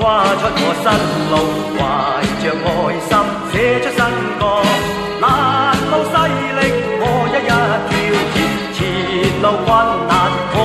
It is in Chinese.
跨出我新路，怀着爱心写出新歌。难路势力，我一一挑战，前路困难。我